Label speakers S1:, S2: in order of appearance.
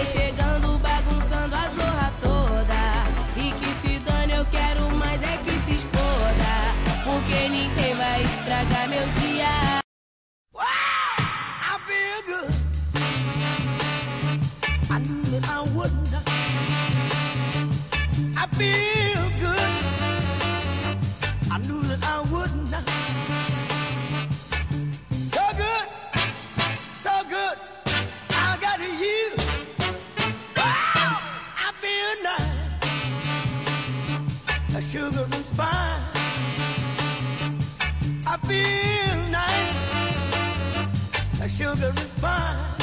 S1: Vem chegando, bagunçando a zorra toda. E que se dane, eu quero mais é que se exploda. Porque ninguém vai estragar meu dia.
S2: Wow! Sugar and spice. I feel nice. A sugar and spice.